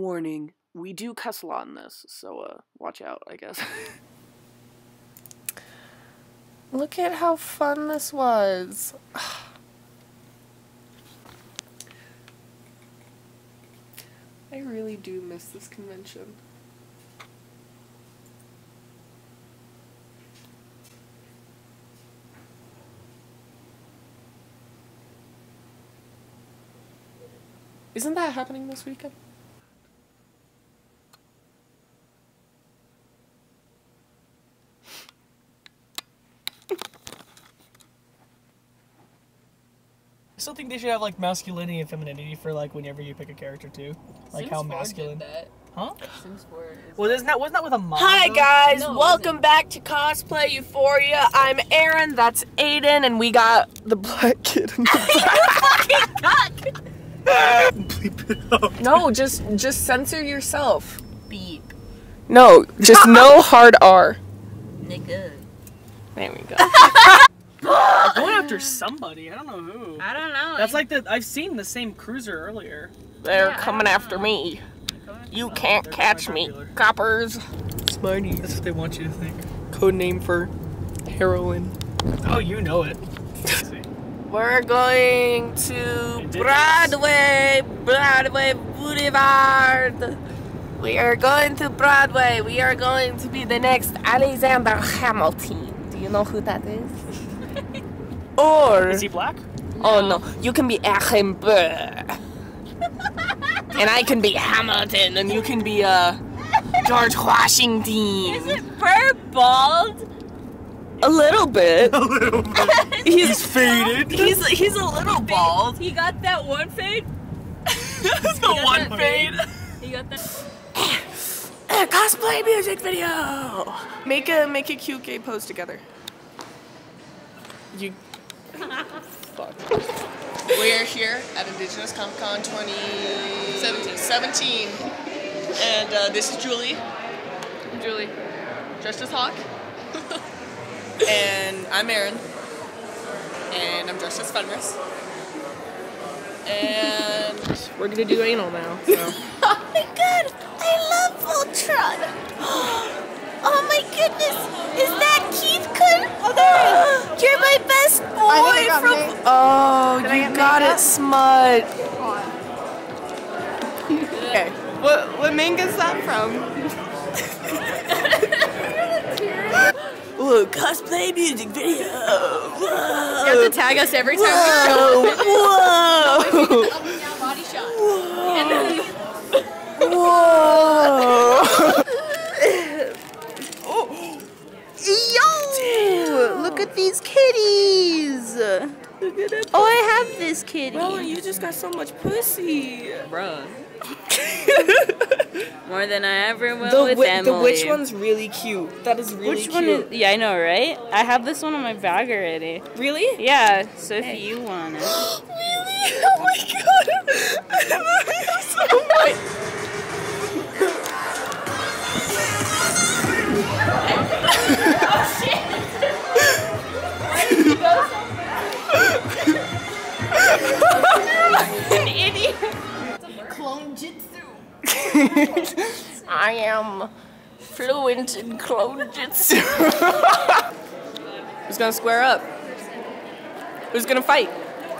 Warning, we do cuss a lot in this, so uh, watch out, I guess. Look at how fun this was. I really do miss this convention. Isn't that happening this weekend? I still think they should have like masculinity and femininity for like whenever you pick a character too, like how masculine. Huh? Well, isn't that wasn't that with a mom? Hi though? guys, No, welcome back to Cosplay Euphoria. I'm Erin, that's Aiden, and we got the black kid in the Bleep it out. No, just just censor yourself. Beep. No, just no hard R. Nigga. There we go. Going after somebody. I don't know who. I don't know. That's like the I've seen the same cruiser earlier. They're Yeah, coming after know. me. You Oh, can't catch me, for dealer. coppers. Smarties. That's what they want you to think. Code name for heroin. Oh, you know it. We're going to Broadway, Broadway Boulevard. We are going to Broadway. We are going to be the next Alexander Hamilton. Do you know who that is? or Is he black? oh no, you can be Aaron Burr. and I can be Hamilton, and you can be uh George Washington. Is it Burr bald? A little bit. A little bit. He's faded. He's he's a little bald. He got that one fade. That's the one that fade. He got that. A cosplay music video. Make a make a cute gay pose together. You. Fuck. We're here at Indigenous Comic Con 2017. 17. And uh, this is Julie. I'm Julie. Dressed as Hawke. and I'm Erin. And I'm dressed as Fenris. And we're gonna do anal now. So. Oh my god, I love Voltron. Oh my goodness, is that Keith Kun? Oh, there is. You're my best boy from. Oh, Did you get got makeup? it smut. okay. What what manga is that from? Ooh, cosplay music video. Whoa. You have to tag us every time Whoa. Whoa. body shot. Whoa. Yo! Look at these kitties. Oh, I have this kitty. Bro, you just got so much pussy. Bruh. More than I ever will The, with wi- Emily. the witch one's really cute. That is really Which cute. one is? Yeah, I know, right? I have this one in my bag already. Really? Yeah, so if you want it. Really? Oh my god! I love you so much. I am fluent in clone jutsu. Who's gonna square up? Who's gonna fight?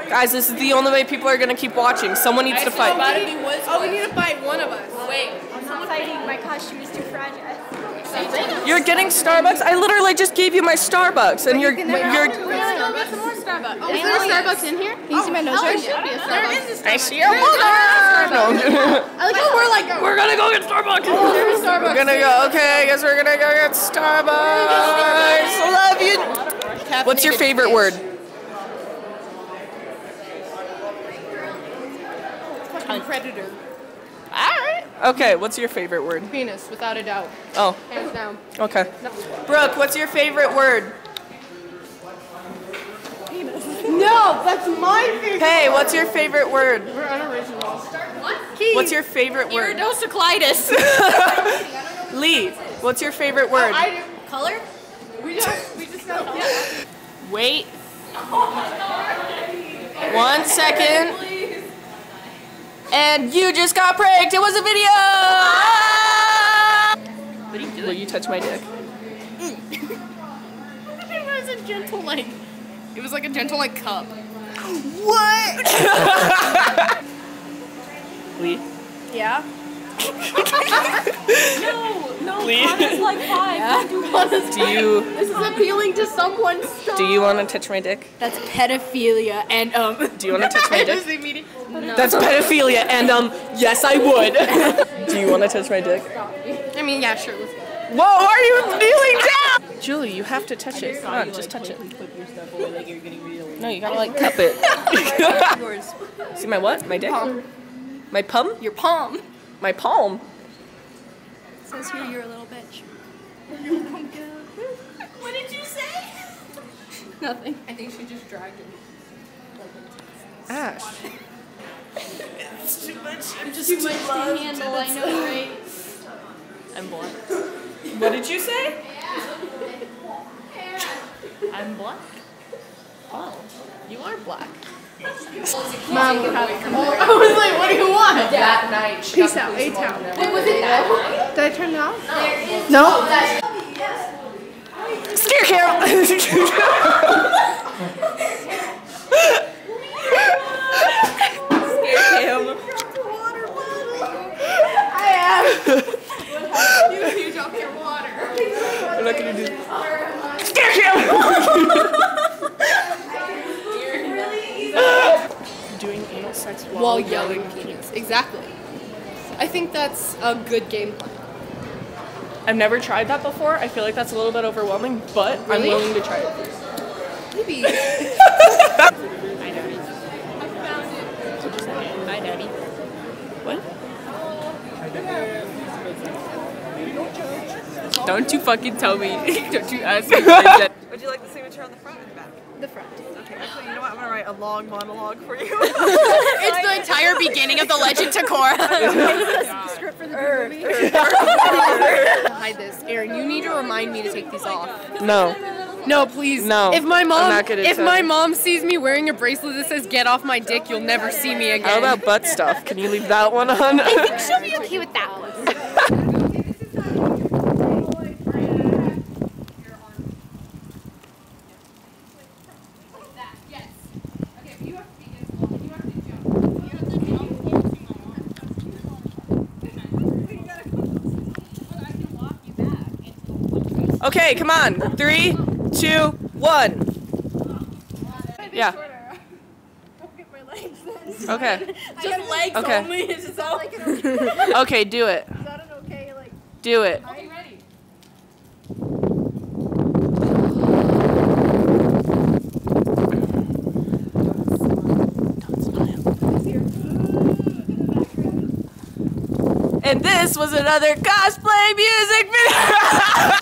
Guys, this is the only way people are gonna keep watching. Someone needs to fight. Oh, we need to fight one of us. Wait. I'm not fighting. My costume is too fragile. You're getting Starbucks? I literally just gave you my Starbucks and you're you're Starbucks, more Starbucks. Oh, is there a Starbucks in here? Can you see my oh, nose oh, ring? There is a I see your mother. No. I like how we're like, We're gonna go get Starbucks. Oh, there is Starbucks. We're gonna go. Okay, I guess we're gonna go get Starbucks. Love you. What's your favorite word? Predator. Alright. Okay, what's your favorite word? Penis, without a doubt. Oh, Hands down. okay. Brooke, what's your favorite word? Penis. No, that's my favorite. Hey, what's your favorite word? We're unoriginal. Start what? Key. What's your favorite word? Iridocyclitis. Lee, what's your favorite word? I do. Color? We just, we just got. Yeah. Wait. One second. And you just got pranked! It was a video! What are you doing? Will you touch my dick? it was a gentle, like, it was like a gentle, like, cup. What? Lee? Yeah? No, no, Lee? Connor's like five. Yeah. Do you This is appealing to someone's stuff. do you want to touch my dick? That's pedophilia and um. Do you want to touch my dick? No. That's pedophilia, and um, yes, I would. do you want to touch my dick? I mean, yeah, sure. Let's go. Whoa, are you kneeling down? Julie, you have to touch it. Come on, just touch it. No, you gotta like cup it. See my what? My dick? Palm. My pum? Your palm. My palm? says here you're a little bitch. What did you say? Nothing. I think she just dragged him. Ash. It's too much. I'm just too much to handle. I know, right? I'm black. What did you say? I'm black. Oh, you are black. Mom, I was like, what do you want? That night. Peace out. A town. Wait, was it that? night? Did I turn it off? No. Oh, Scare Carol! Scare him. I am. you huge off your water. I'm not gonna do while, While yelling penis. Exactly. I think that's a good game plan. I've never tried that before. I feel like that's a little bit overwhelming, but I'm willing to try it. Maybe. Hi, Daddy. Hi, Daddy. What? Don't you fucking tell me. Don't you ask me. Would you like the signature on the front or the back? The front. Okay, actually, you know what? I'm gonna write a long monologue for you. it's the entire beginning of the Legend of Korra. script for the movie. Er, er, er. Hide this, Erin. You need to remind me to take these off. No. No, please. No, If my I'm mom, not gonna if my you. mom sees me wearing a bracelet that says "Get off my dick," you'll never see me again. How about butt stuff? Can you leave that one on? I think she'll be okay with that one. okay, come on. Three, two, one. Yeah. Okay. Just legs Okay. only. It's just all like Okay, do it. Do it. And this was another cosplay music video.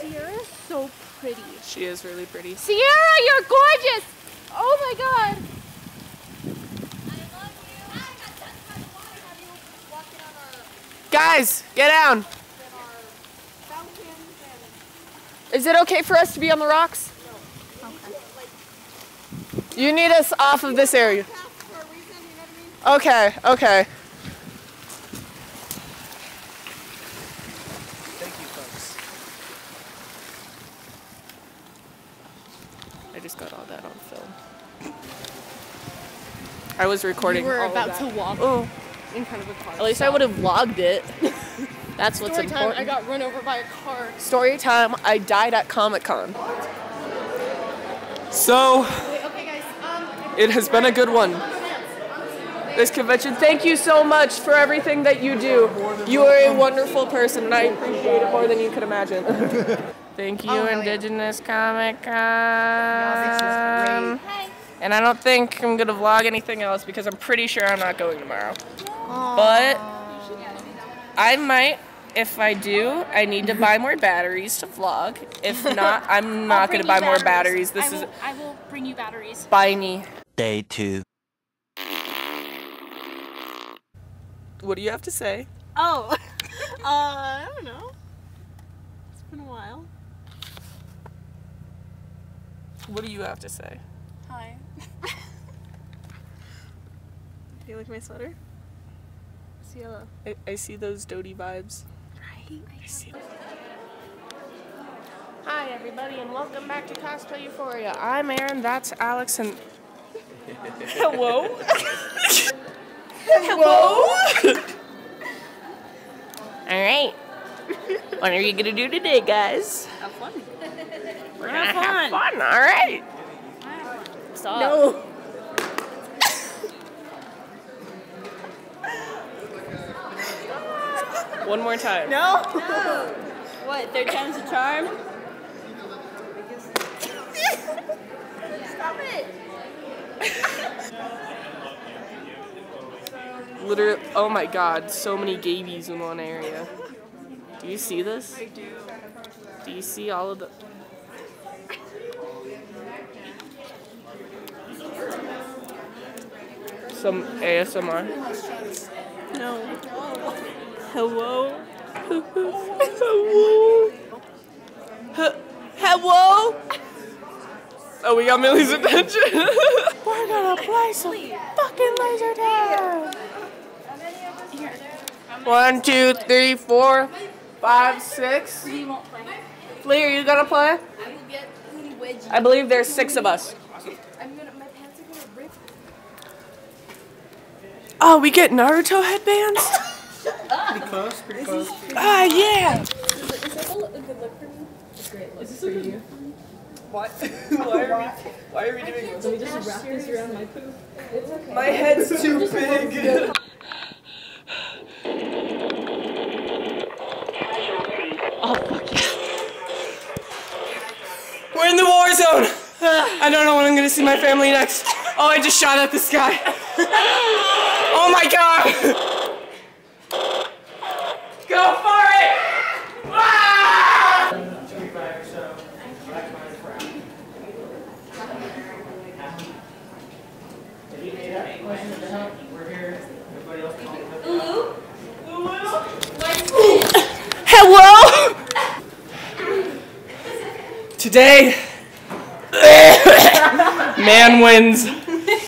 Sierra's so pretty. she is really pretty. Sierra, you're gorgeous. Oh my god. Guys, get down. Is it okay for us to be on the rocks? You need us off of this area. Okay, okay. I was recording. You were all of about that. to walk Oh, in front of a car. at least I would have vlogged it. That's what's Story time, important. I got run over by a car. Story time, I died at Comic Con. So, Okay, guys. Um, it has been a good one. This convention, thank you so much for everything that you do. You are a wonderful person, and I appreciate it more than you could imagine. thank you, Indigenous Comic Con. And I don't think I'm gonna vlog anything else because I'm pretty sure I'm not going tomorrow. But I might. If I do, I need to buy more batteries to vlog. If not, I'm not gonna buy more batteries. This I is I will bring you batteries. buy me. Day two. What do you have to say? Oh, uh, I don't know. It's been a while. What do you have to say? Hi. Do you like my sweater? It's yellow. I, I see those Dodie vibes. Right? I see. Hi, everybody, and welcome back to Cosplay Euphoria. I'm Erin, that's Alex, and. Hello? Hello? Alright. What are you gonna do today, guys? Have fun. We're gonna have fun, alright. Stop. No. One more time. No. What? Third time's a charm? Stop it. Literally, oh my god, so many gabies in one area. Do you see this? I do. Do you see all of the. Some ASMR. No. Hello? Hello? Hello? Oh, we got Millie's attention. We're gonna play some fucking laser tag. One, two, three, four, five, six. Lee, are you gonna play? I believe there's six of us. Oh, we get Naruto headbands? Pretty close, pretty close. Ah, yeah! Why? why, are we, why are we doing this? Let me just wrap this around my poop. It's okay. My head's too big. Oh, fuck yeah. We're in the war zone! I don't know when I'm gonna see my family next. Oh, I just shot at the sky. Oh my god! Go for it! Hello? Today, man wins.